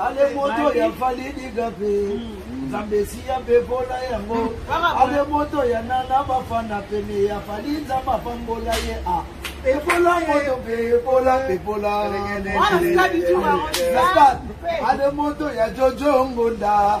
ale moto ya validi gape nzambe esi ya bebola yango ale moto ya nana bafanda pene ya fali nzambe apambola ye a ebola moto mpe ebola ebola ale moto ya jojo ngonda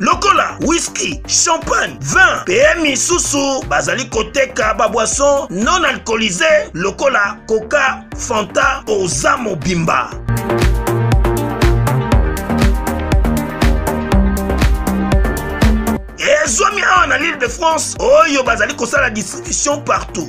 lokola whisky champagne vin mpe misusu bazali koteka babwason non alcoolise lokola coca fanta oza mobimba ezwami awa na l'île de france oyo bazali kosala distribution partout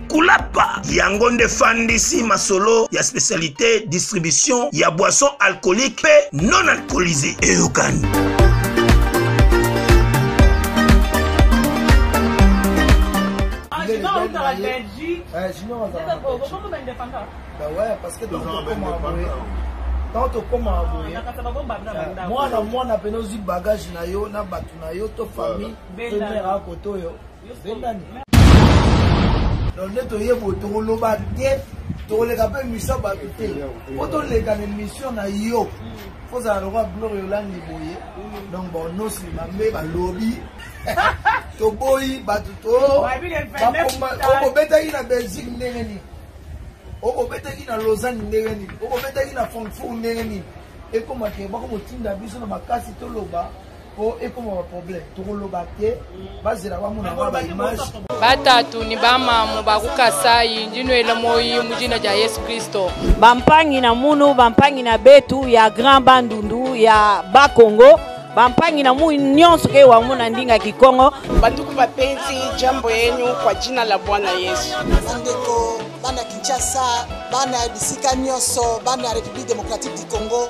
kulapa yango nde fandisi masolo ya specialité distribution ya boisson alcoolique mpe non alcoolisé eyokani ntango tokoma boye mwana mwana mpena ozwi bagage na yo na bato na yo to famille première akote oyo donc nde toyebo tokoloba te tokoleka mpe émission ya bato te mpo toleka na émission na yo kozala lokola gloria olangi boye donc bonosi mambe balobi toboyi bato to okobetaki na belgique ndenge nini okobetaki na lausanne ndenge nini okobetaki na francfort ndenge nini ekomake bakomotinda biso na makasi toloba po ekoma ba problème tokoloba te bazela bamona ba ba image batatu ni bamamu bakukasayi ndino elomoyi mu jina ja yesu kristo bampangi na munu bampangi na betu ya grand bandundu ya bakongo bampangi na mui nyonso ke wango na ndinga kikongo banduku bapenzi jambo yenyu kwa jina la bwana yesu bandeko bana kinshasa bana ya bisika nyonso bana ya république démocratique du congo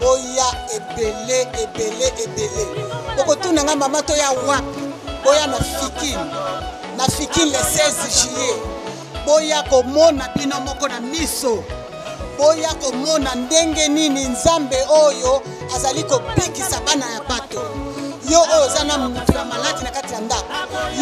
boya ebele ebele ebele okotuna nga mama toya wapi boya na fikin na fikin le 16 juillet boya komona bino moko na miso boya komona ndenge nini nzambe oyo azali kobikisa bana ya bato yo oyo oza na motu ya maladi na kati ya ndako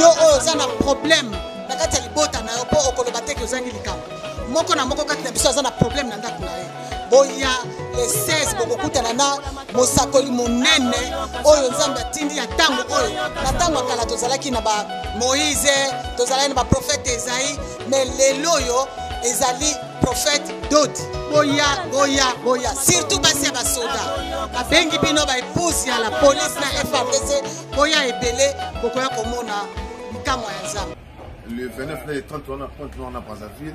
yo oyo oza na probleme na kati ya libota na yo mpo okoloba te ke ozangi likambo moko na moko kati na biso aza na probleme na ndako na ye boya le 16 bokokutana na mosakoli monene oyo nzambe atindi ya ntango oyo na ntango ya kala tozalaki na ba moïse tozalaki na baprofete ezai me lelo oyo ezali profete dodi boya boya boya surtout basi ya basoda babengi bino baepouse ya la police na frdc boya ebele bokoya komona bikamwa ya nzambe le 29 na le 30 wana pointe noir na brazzaville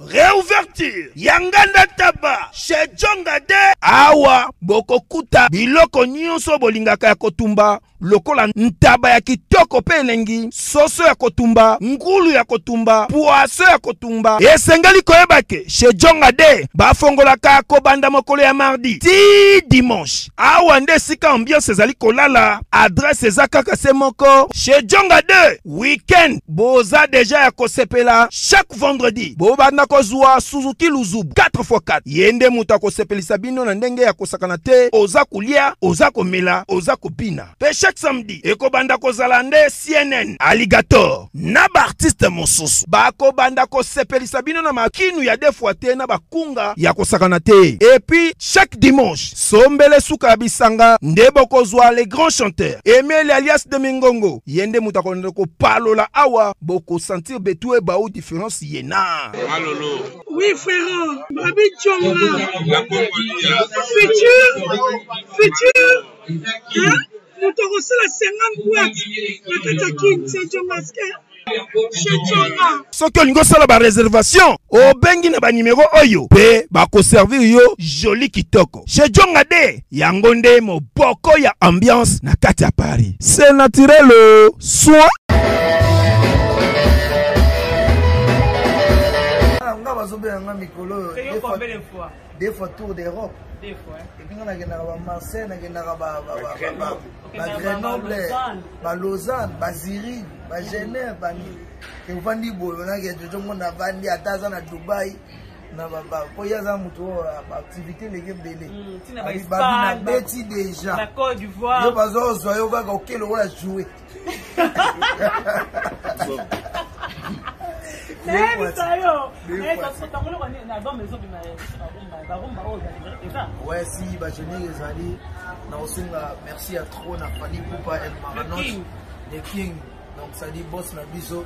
Reouverture ya nganda taba chez Jonga de awa bokokuta biloko nyonso bolingaka ya kotumba lokola ntaba ya kitoko mpe elengi soso ya kotumba ngulu ya kotumba pwaso ya kotumba esengeli koyeba ke chez jonga de bafongolaka kobanda mokolo ya mardi ti dimanche awa nde esika ambiance ezali kolala adrese eza kaka se moko chez jonga de weekend boza deja ya kosepela chaque vendredi bobanda kozwa suzuki luzubu 4x4 ye nde moto akosepelisa bino na ndenge ya kosakana te oza kolia oza komela oza kobina mpe chaque samedi ekobanda kozala nde cnn alligator na baartiste mosusu bakobanda kosepelisa bino na makinu ya defwa te na bakunga ya kosakana te epuis chaque dimanche sombele suka ya bisanga nde bokozwa le grand chanteur emeli alias de mingongo Ye nde moto akolanda kopalola awa boko sentir betue bao difference yena. Malolo. Oui frère, Babi Tchonga. La Congolia. Futur, futur. Hein? Moto akosala 50 boîte na kati ya kin c'est Tchongaske. soki olingi osala bareservation obengi na banimero oyo mpe bakoservir yo joli kitoko moboko. Chez Djonga de yango nde moboko ya ambiance na kati ya Paris. C'est naturel oh. soin. Ah, nga bazobela nga mikolo oyo des fois tour d'Europe et puis nga nakendaka ba Marseille nakendaka ba Grenoble ba Lausanne ba Zurich ba Genève ba ovandi boyo nake jojo ngo navandi ata aza na Dubaï na baba po ye aza moto oyo baactivité eleki ebele babinabeti déjà yo bazozwa yo kaka oke lokola joue wesi bagenere ezali na kosenga merci ya trop na fali kupa el maranoche the king donc sadi boss na biso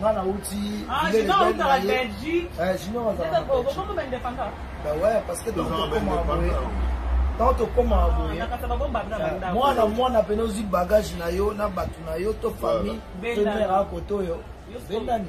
nga nauti ntango tokomaka boye mwana mwana mpena ozwi bagage na yo na bato na yo to famille to mare akote oyo bendani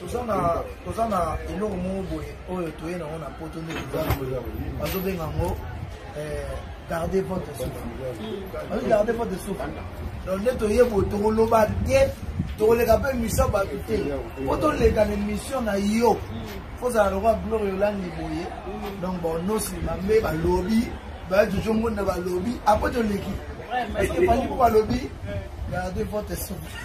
toza na toza na eloko moko boye oyo toye nango na poto nde toza bazobenga yango eh, garde votre souffle bazo garde votre souffle donc nde toye boye tokoloba te tokoleka mpe émission ya bato te mpo toleka na émission na yo kozala lokola gloria olangi boye donc bonosi mambe balobi baye toujours ngonda balobi apres toleki parce que bangi mpo balobi garde votre souffle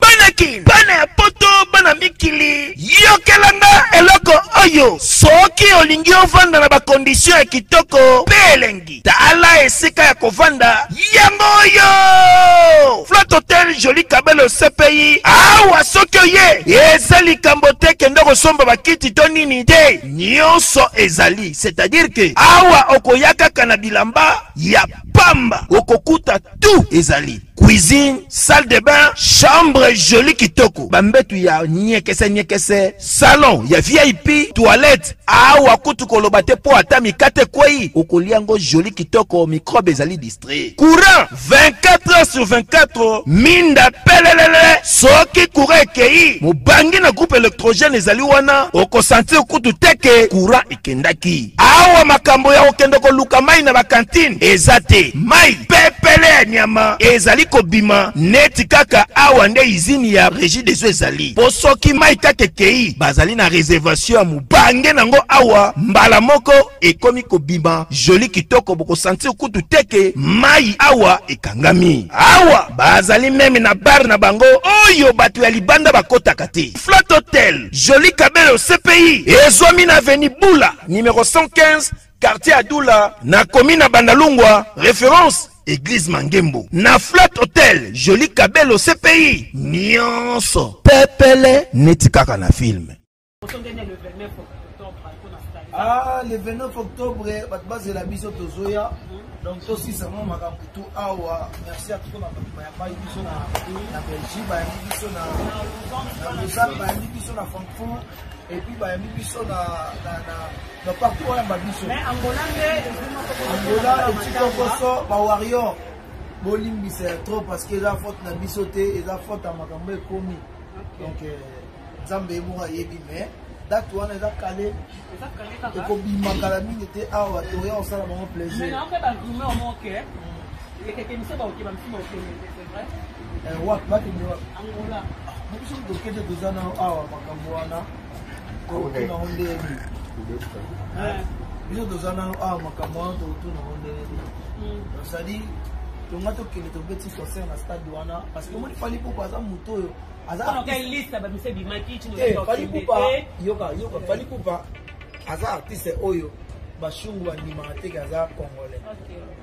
bana kin bana ya poto bana mikili yokela nga eloko oyo soki olingi ovanda na bakondisio ya kitoko mpe elengi tala esika ya kovanda yango oyo flat hotel joli kabelo cpi awa soki oye eza likambo te kende kosomba bakiti to nini te nyonso ezali c'est-à-dire ke awa okoya kaka na bilamba ya pamba okokuta tout ezali cuisine salle de bain chambre jolie kitoko bambetu ya nyekese nyekese salon ya vip toilette awa kutu koloba te mpo ata mikate kwei okolia yango jolie kitoko microbe ezali distrait courant 24 heures sur 24 minda pelelele soki courant ekei mobangi na groupe électrogène ezali wana okosentir kutu te ke courant ekendaki Awa makambo ya kokende koluka mai na bakantine eza te. Mai pepele ya nyama ezali kobima neti kaka awa nde izini ya Regideso ezali, mpo soki mai kaka ekei bazali na reservation ya mobange nango awa mbala moko ekomi kobima joli kitoko, bokosantir kutu teke mai awa ekangami. Awa bazali meme na bar na bango oyo bato ya libanda bakotaka te. Flat Hotel, Jolie Cabello CPI, ezwami na avenue Bula, numéro 115, quartier Adoula, na commune ya Bandalungwa, référence Église Mangembo. Na Flat Hotel, Jolie Cabello CPI, nyonso pepele neti kaka na film. ah le 29 octobre bato bazela biso tozoya donc tosisa mwa makambo tu awa merci atoko na bato bayambaki biso na belgique bayambi biso na lausanne bayambi biso na francfort epuis bayambi biso na partout oyamba biso angola etikokoso bawarrior bolimbisa ya trop parce que eza faute na biso te eza faute ya makambo ekomi donc euh, nzambe ye moko ayebi mais date wana eza kale ekobima kala mingi te awa toya kosala bango plaisir wapi bakende wapi biso tokende toza na awa makambo wana tokotuna ngo nde yebi biso toza nano awa makambo wana tokotuna ngo nde yebi osadi tonga tokende tobeti concert na stade wana parce que omoni fali poko aza moto oyo falikupa aza artiste oyo bashungu bandimaka teke aza congolais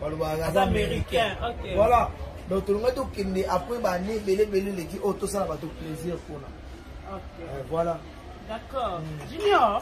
balobaka aza américain voilà donc tolongai tokende après bane ebele ebele eleki oyo tosala bato plaisir mpona voilà d'accord mm. junior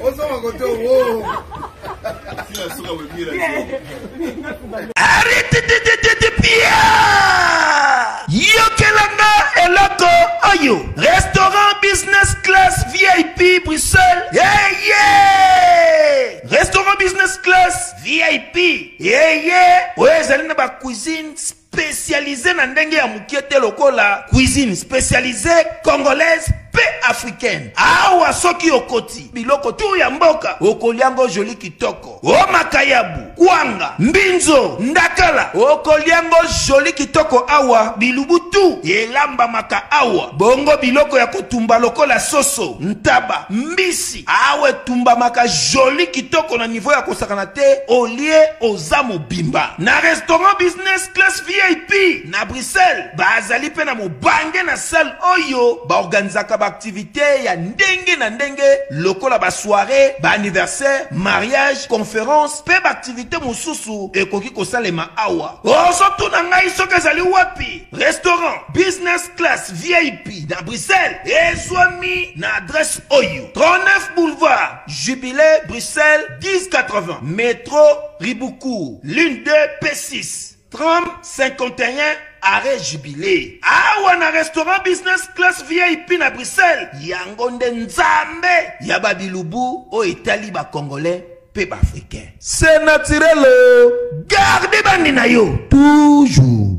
ozonga kote wo yokelanga eloko oyo restaurant business class vip bruxelles yeah, yeah! restaurant business class vip yeah, yeah! oyo ezali na bacuisine specialise na ndenge ya mukie te lokola cuisine specialise congolaise pe africaine awa soki okoti biloko tu ya mboka okolia ngo joli kitoko o makayabu kwanga mbinzo ndakala okolia ngo joli kitoko awa bilubu tu elambamaka awa bongo biloko ya kotumba lokola soso ntaba mbisi Awa etumbamaka jolie kitoko na niveau ya kosakana te olie oza mobimba na restaurant business class vip na bruxelles bazali mpe na mobange na salle oyo baorganisaka baaktivite ya ndenge na ndenge lokola basoire baanniversaire mariage conference mpe baaktivite mosusu ekoki kosalema awa ozotuna ngai soki ezali wapi Restaurant Business Class VIP na Bruxelles ezwami na adresse oyo 39 boulevard Jubilé Bruxelles 1080 Metro Ribuku Lune 2 P6 Tram 51 arrêt Jubilé awa na restaurant Business Class VIP na Bruxelles yango nde nzambe ya babilubu oyo etali bacongolais mpe baafricain se naturelo garde bandi na yo toujours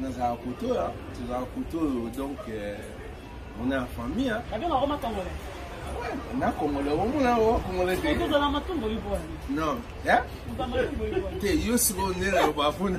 nazala koto oyo tozala koto oyo donc euh, ona ya famille na congolais omona yango congolais te non te yo sikoyo nde naloba mpona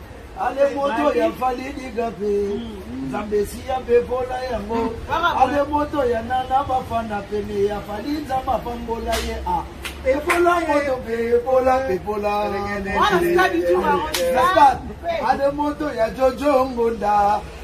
ale moto ya validi gape hmm. nzambe esi ya bebola yango hmm. ale moto ya nana bafana pene ya fali nzambe apambola ye a ah. ebola moto mpe ebola ebola ale moto ya jojo ngonda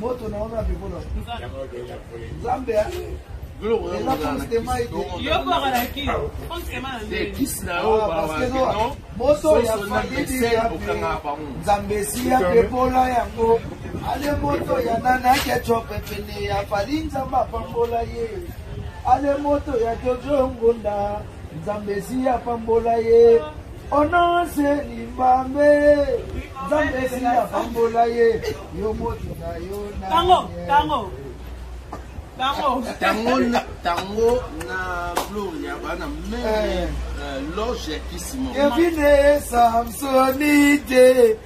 moto na wana bikolo nzambe moto ya nzambe esi ya pepola yango ale moto ya nanakeco pepene ya fali nzambe apambola ye ale moto ya jojo ngunda nzambe esi apambola ye ononse limbambe nzambe esi apambola ye yo moto na yo tango tango tango tango na tango na gloria bana meme eh. euh, loge ya kisimo kevine samsonite